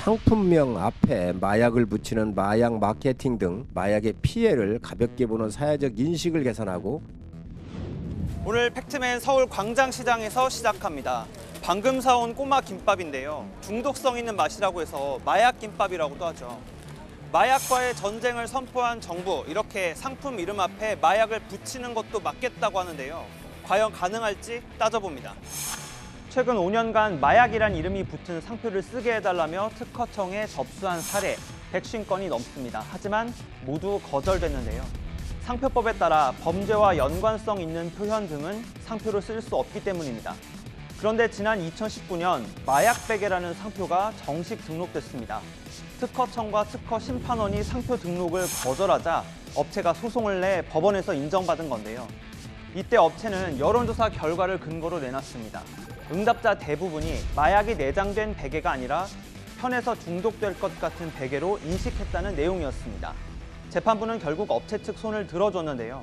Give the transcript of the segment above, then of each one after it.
상품명 앞에 마약을 붙이는 마약 마케팅 등 마약의 피해를 가볍게 보는 사회적 인식을 개선하고 오늘 팩트맨 서울 광장시장에서 시작합니다. 방금 사온 꼬마 김밥인데요. 중독성 있는 맛이라고 해서 마약 김밥이라고도 하죠. 마약과의 전쟁을 선포한 정부, 이렇게 상품 이름 앞에 마약을 붙이는 것도 맞겠다고 하는데요. 과연 가능할지 따져봅니다. 최근 5년간 마약이란 이름이 붙은 상표를 쓰게 해달라며 특허청에 접수한 사례 150건이 넘습니다. 하지만 모두 거절됐는데요. 상표법에 따라 범죄와 연관성 있는 표현 등은 상표로 쓸수 없기 때문입니다. 그런데 지난 2019년 마약베개라는 상표가 정식 등록됐습니다. 특허청과 특허 심판원이 상표 등록을 거절하자 업체가 소송을 내 법원에서 인정받은 건데요. 이때 업체는 여론조사 결과를 근거로 내놨습니다. 응답자 대부분이 마약이 내장된 베개가 아니라 편에서 중독될 것 같은 베개로 인식했다는 내용이었습니다. 재판부는 결국 업체 측 손을 들어줬는데요.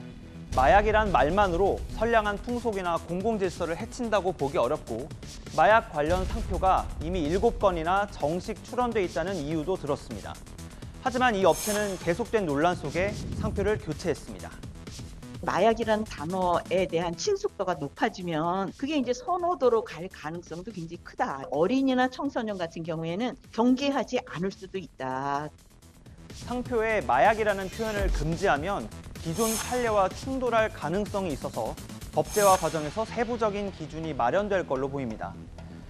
마약이란 말만으로 선량한 풍속이나 공공질서를 해친다고 보기 어렵고 마약 관련 상표가 이미 7건이나 정식 출원돼 있다는 이유도 들었습니다. 하지만 이 업체는 계속된 논란 속에 상표를 교체했습니다. 마약이라는 단어에 대한 친숙도가 높아지면 그게 이제 선호도로 갈 가능성도 굉장히 크다. 어린이나 청소년 같은 경우에는 경계하지 않을 수도 있다. 상표에 마약이라는 표현을 금지하면 기존 판례와 충돌할 가능성이 있어서 법제화 과정에서 세부적인 기준이 마련될 걸로 보입니다.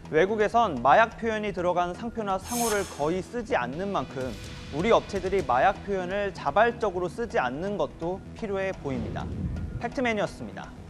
외국에선 마약 표현이 들어간 상표나 상호를 거의 쓰지 않는 만큼 우리 업체들이 마약 표현을 자발적으로 쓰지 않는 것도 필요해 보입니다. 팩트맨이었습니다.